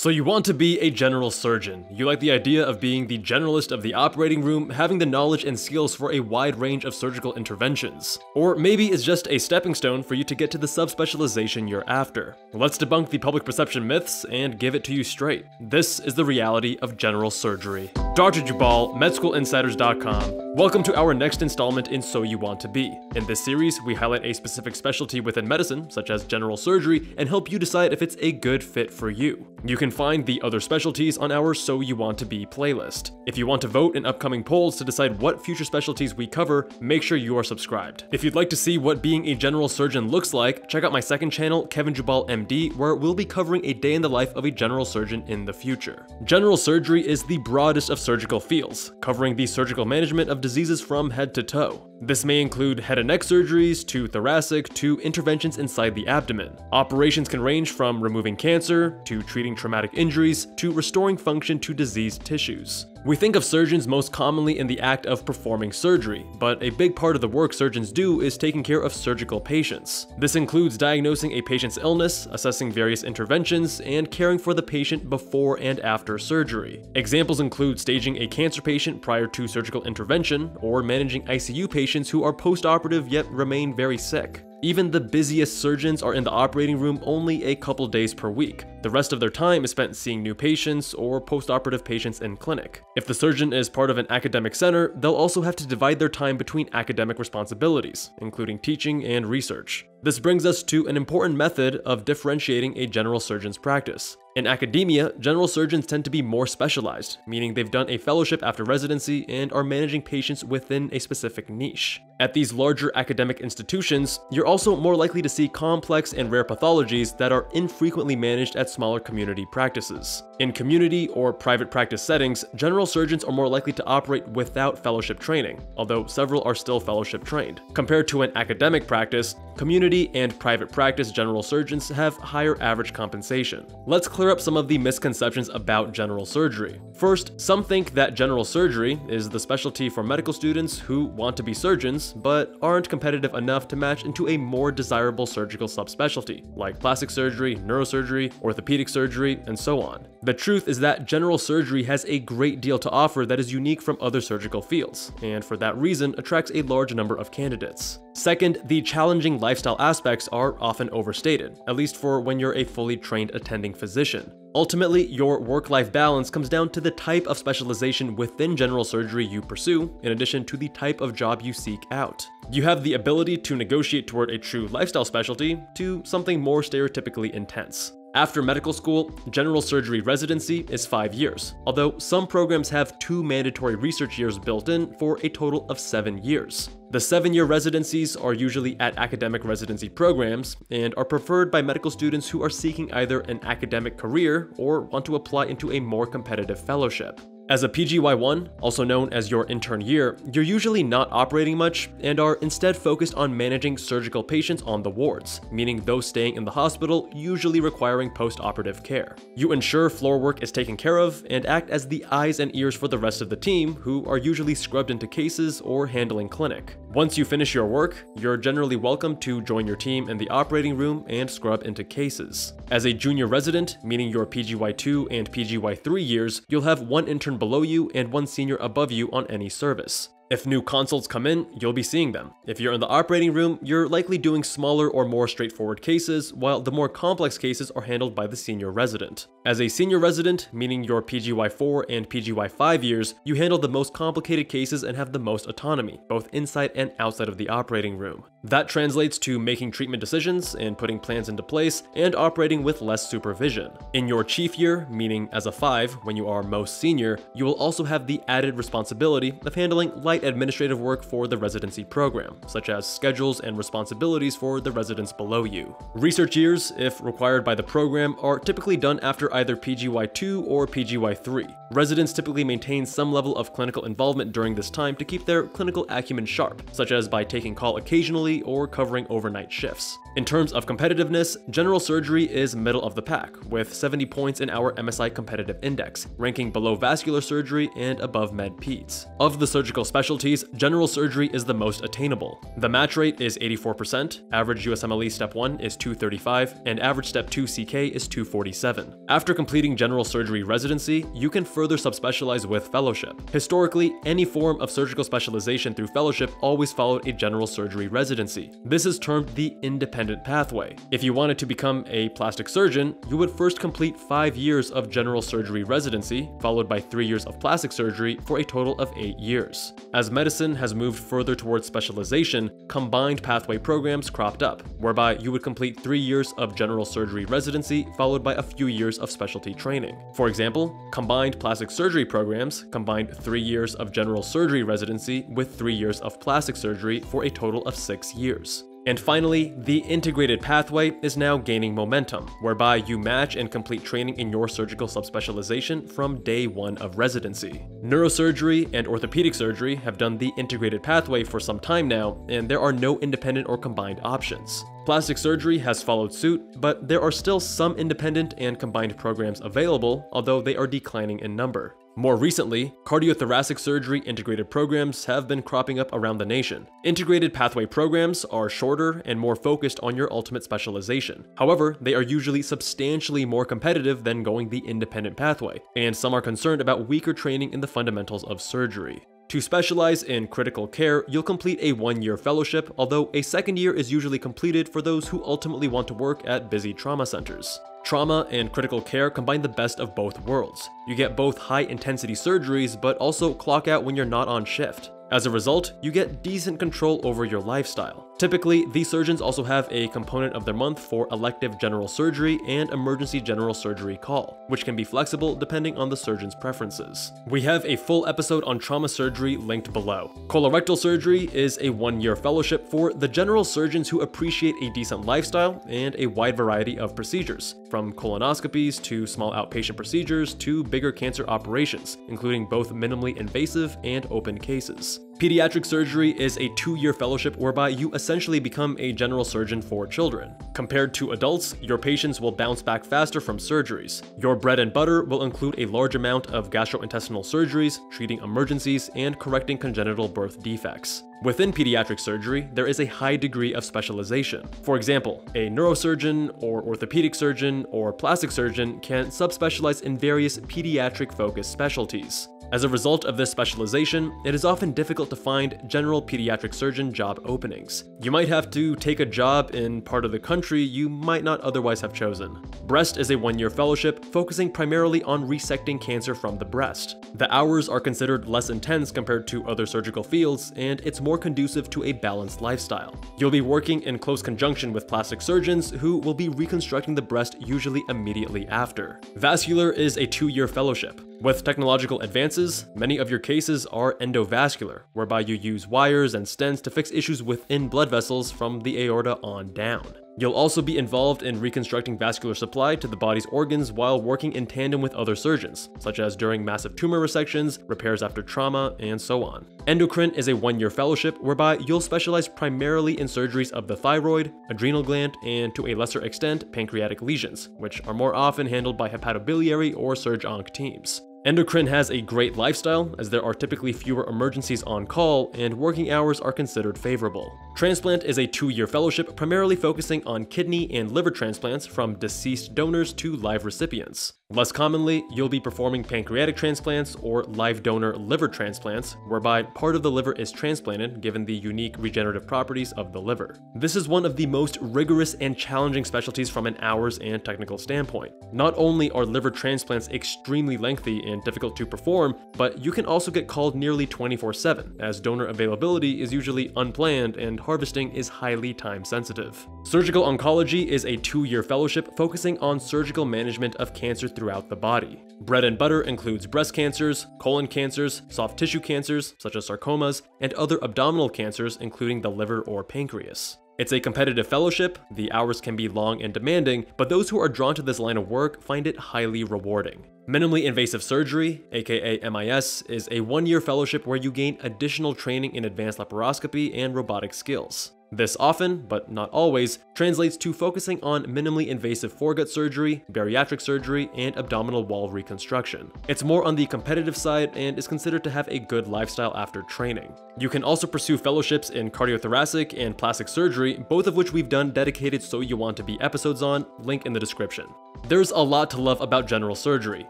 So you want to be a general surgeon. You like the idea of being the generalist of the operating room, having the knowledge and skills for a wide range of surgical interventions. Or maybe it's just a stepping stone for you to get to the subspecialization you're after. Let's debunk the public perception myths and give it to you straight. This is the reality of general surgery. Dr. Jubbal, MedSchoolInsiders.com. Welcome to our next installment in So You Want to Be. In this series, we highlight a specific specialty within medicine, such as general surgery, and help you decide if it's a good fit for you. You can find the other specialties on our So You Want to Be playlist. If you want to vote in upcoming polls to decide what future specialties we cover, make sure you are subscribed. If you'd like to see what being a general surgeon looks like, check out my second channel, Kevin Jubbal MD, where we'll be covering a day in the life of a general surgeon in the future. General surgery is the broadest of surgical fields, covering the surgical management of diseases from head to toe. This may include head and neck surgeries, to thoracic, to interventions inside the abdomen. Operations can range from removing cancer, to treating traumatic injuries, to restoring function to diseased tissues. We think of surgeons most commonly in the act of performing surgery, but a big part of the work surgeons do is taking care of surgical patients. This includes diagnosing a patient's illness, assessing various interventions, and caring for the patient before and after surgery. Examples include staging a cancer patient prior to surgical intervention, or managing ICU patients who are post-operative yet remain very sick. Even the busiest surgeons are in the operating room only a couple days per week. The rest of their time is spent seeing new patients or post-operative patients in clinic. If the surgeon is part of an academic center, they'll also have to divide their time between academic responsibilities, including teaching and research. This brings us to an important method of differentiating a general surgeon's practice. In academia, general surgeons tend to be more specialized, meaning they've done a fellowship after residency and are managing patients within a specific niche. At these larger academic institutions, you're also more likely to see complex and rare pathologies that are infrequently managed at smaller community practices. In community or private practice settings, general surgeons are more likely to operate without fellowship training, although several are still fellowship trained. Compared to an academic practice, community and private practice general surgeons have higher average compensation. Let's clear up some of the misconceptions about general surgery. First, some think that general surgery is the specialty for medical students who want to be surgeons but aren't competitive enough to match into a more desirable surgical subspecialty, like plastic surgery, neurosurgery, orthopedic surgery, and so on. The truth is that general surgery has a great deal to offer that is unique from other surgical fields, and for that reason attracts a large number of candidates. Second, the challenging lifestyle aspects are often overstated, at least for when you're a fully trained attending physician. Ultimately, your work-life balance comes down to the type of specialization within general surgery you pursue, in addition to the type of job you seek out. You have the ability to negotiate toward a true lifestyle specialty to something more stereotypically intense. After medical school, general surgery residency is 5 years, although some programs have two mandatory research years built in for a total of 7 years. The 7-year residencies are usually at academic residency programs and are preferred by medical students who are seeking either an academic career or want to apply into a more competitive fellowship. As a PGY1, also known as your intern year, you're usually not operating much and are instead focused on managing surgical patients on the wards, meaning those staying in the hospital usually requiring post-operative care. You ensure floor work is taken care of and act as the eyes and ears for the rest of the team, who are usually scrubbed into cases or handling clinic. Once you finish your work, you're generally welcome to join your team in the operating room and scrub into cases. As a junior resident, meaning your PGY2 and PGY3 years, you'll have one intern below you and one senior above you on any service. If new consults come in, you'll be seeing them. If you're in the operating room, you're likely doing smaller or more straightforward cases, while the more complex cases are handled by the senior resident. As a senior resident, meaning your PGY4 and PGY5 years, you handle the most complicated cases and have the most autonomy, both inside and outside of the operating room. That translates to making treatment decisions and putting plans into place and operating with less supervision. In your chief year, meaning as a 5, when you are most senior, you will also have the added responsibility of handling light administrative work for the residency program, such as schedules and responsibilities for the residents below you. Research years, if required by the program, are typically done after either PGY2 or PGY3. Residents typically maintain some level of clinical involvement during this time to keep their clinical acumen sharp, such as by taking call occasionally or covering overnight shifts. In terms of competitiveness, general surgery is middle of the pack, with 70 points in our MSI competitive index, ranking below vascular surgery and above med peds. Of the surgical specialties, general surgery is the most attainable. The match rate is 84%, average USMLE step 1 is 235, and average step 2 CK is 247. After completing general surgery residency, you can further subspecialize with fellowship. Historically, any form of surgical specialization through fellowship always followed a general surgery residency. This is termed the independent pathway. If you wanted to become a plastic surgeon, you would first complete 5 years of general surgery residency, followed by 3 years of plastic surgery for a total of 8 years. As medicine has moved further towards specialization, combined pathway programs cropped up, whereby you would complete 3 years of general surgery residency followed by a few years of specialty training. For example, combined plastic surgery programs combined 3 years of general surgery residency with 3 years of plastic surgery for a total of 6 years. And finally, the integrated pathway is now gaining momentum, whereby you match and complete training in your surgical subspecialization from day one of residency. Neurosurgery and orthopedic surgery have done the integrated pathway for some time now, and there are no independent or combined options. Plastic surgery has followed suit, but there are still some independent and combined programs available, although they are declining in number. More recently, cardiothoracic surgery integrated programs have been cropping up around the nation. Integrated pathway programs are shorter and more focused on your ultimate specialization. However, they are usually substantially more competitive than going the independent pathway, and some are concerned about weaker training in the fundamentals of surgery. To specialize in critical care, you'll complete a one-year fellowship, although a second year is usually completed for those who ultimately want to work at busy trauma centers. Trauma and critical care combine the best of both worlds. You get both high intensity surgeries, but also clock out when you're not on shift. As a result, you get decent control over your lifestyle. Typically, these surgeons also have a component of their month for elective general surgery and emergency general surgery call, which can be flexible depending on the surgeon's preferences. We have a full episode on trauma surgery linked below. Colorectal surgery is a one-year fellowship for the general surgeons who appreciate a decent lifestyle and a wide variety of procedures, from colonoscopies to small outpatient procedures to bigger cancer operations, including both minimally invasive and open cases. Pediatric surgery is a two-year fellowship whereby you essentially become a general surgeon for children. Compared to adults, your patients will bounce back faster from surgeries. Your bread and butter will include a large amount of gastrointestinal surgeries, treating emergencies, and correcting congenital birth defects. Within pediatric surgery, there is a high degree of specialization. For example, a neurosurgeon or orthopedic surgeon or plastic surgeon can subspecialize in various pediatric-focused specialties. As a result of this specialization, it is often difficult to find general pediatric surgeon job openings. You might have to take a job in part of the country you might not otherwise have chosen. Breast is a one-year fellowship focusing primarily on resecting cancer from the breast. The hours are considered less intense compared to other surgical fields, and it's more conducive to a balanced lifestyle. You'll be working in close conjunction with plastic surgeons who will be reconstructing the breast usually immediately after. Vascular is a two-year fellowship. With technological advances, many of your cases are endovascular, whereby you use wires and stents to fix issues within blood vessels from the aorta on down. You'll also be involved in reconstructing vascular supply to the body's organs while working in tandem with other surgeons, such as during massive tumor resections, repairs after trauma, and so on. Endocrine is a one-year fellowship whereby you'll specialize primarily in surgeries of the thyroid, adrenal gland, and to a lesser extent, pancreatic lesions, which are more often handled by hepatobiliary or surg-onc teams. Endocrine has a great lifestyle, as there are typically fewer emergencies on call, and working hours are considered favorable. Transplant is a two-year fellowship primarily focusing on kidney and liver transplants from deceased donors to live recipients. Less commonly, you'll be performing pancreatic transplants or live donor liver transplants, whereby part of the liver is transplanted given the unique regenerative properties of the liver. This is one of the most rigorous and challenging specialties from an hours and technical standpoint. Not only are liver transplants extremely lengthy and difficult to perform, but you can also get called nearly 24-7, as donor availability is usually unplanned and harvesting is highly time sensitive. Surgical oncology is a two-year fellowship focusing on surgical management of cancer throughout the body. Bread and butter includes breast cancers, colon cancers, soft tissue cancers, such as sarcomas, and other abdominal cancers including the liver or pancreas. It's a competitive fellowship, the hours can be long and demanding, but those who are drawn to this line of work find it highly rewarding. Minimally invasive surgery, aka MIS, is a one-year fellowship where you gain additional training in advanced laparoscopy and robotic skills. This often, but not always, translates to focusing on minimally invasive foregut surgery, bariatric surgery, and abdominal wall reconstruction. It's more on the competitive side and is considered to have a good lifestyle after training. You can also pursue fellowships in cardiothoracic and plastic surgery, both of which we've done dedicated So You Want to Be episodes on, link in the description. There's a lot to love about general surgery.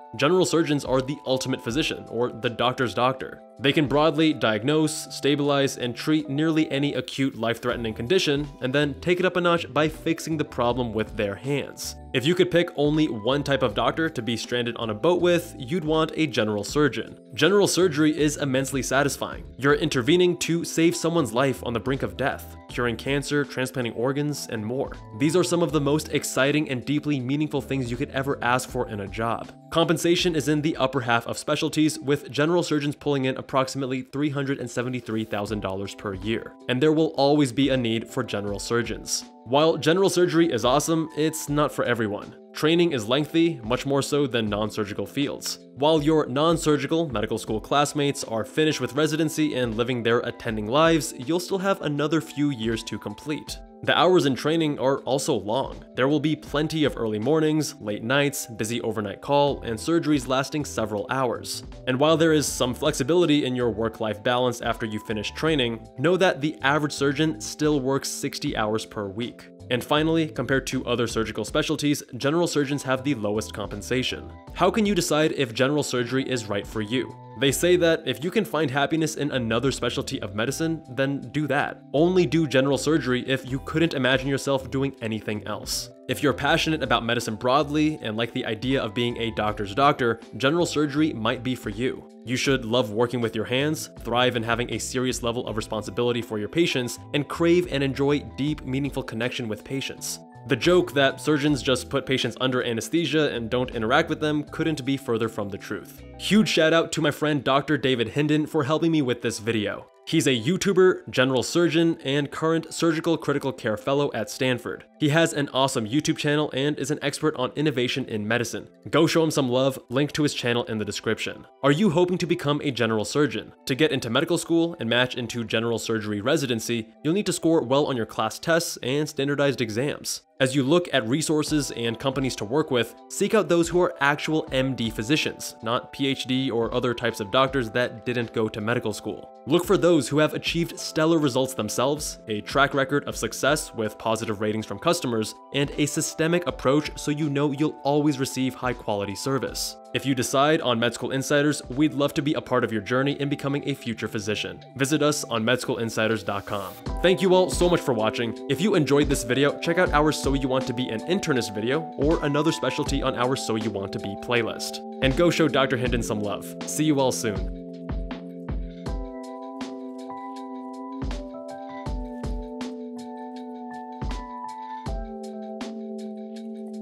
General surgeons are the ultimate physician, or the doctor's doctor. They can broadly diagnose, stabilize, and treat nearly any acute life-threatening condition, and then take it up a notch by fixing the problem with their hands. If you could pick only one type of doctor to be stranded on a boat with, you'd want a general surgeon. General surgery is immensely satisfying. You're intervening to save someone's life on the brink of death, curing cancer, transplanting organs, and more. These are some of the most exciting and deeply meaningful things you could ever ask for in a job. Compensation is in the upper half of specialties, with general surgeons pulling in approximately $373,000 per year. And there will always be a need for general surgeons. While general surgery is awesome, it's not for everyone. Training is lengthy, much more so than non-surgical fields. While your non-surgical medical school classmates are finished with residency and living their attending lives, you'll still have another few years to complete. The hours in training are also long. There will be plenty of early mornings, late nights, busy overnight call, and surgeries lasting several hours. And while there is some flexibility in your work-life balance after you finish training, know that the average surgeon still works 60 hours per week. And finally, compared to other surgical specialties, general surgeons have the lowest compensation. How can you decide if general surgery is right for you? They say that if you can find happiness in another specialty of medicine, then do that. Only do general surgery if you couldn't imagine yourself doing anything else. If you're passionate about medicine broadly and like the idea of being a doctor's doctor, general surgery might be for you. You should love working with your hands, thrive in having a serious level of responsibility for your patients, and crave and enjoy deep, meaningful connection with patients. The joke that surgeons just put patients under anesthesia and don't interact with them couldn't be further from the truth. Huge shout out to my friend Dr. David Hindin for helping me with this video. He's a YouTuber, general surgeon, and current surgical critical care fellow at Stanford. He has an awesome YouTube channel and is an expert on innovation in medicine. Go show him some love, link to his channel in the description. Are you hoping to become a general surgeon? To get into medical school and match into general surgery residency, you'll need to score well on your class tests and standardized exams. As you look at resources and companies to work with, seek out those who are actual MD physicians, not PhD or other types of doctors that didn't go to medical school. Look for those who have achieved stellar results themselves, a track record of success with positive ratings from customers, and a systemic approach so you know you'll always receive high quality service. If you decide on Med School Insiders, we'd love to be a part of your journey in becoming a future physician. Visit us on medschoolinsiders.com. Thank you all so much for watching. If you enjoyed this video, check out our So You Want to Be an Internist video or another specialty on our So You Want to Be playlist. And go show Dr. Hindin some love. See you all soon.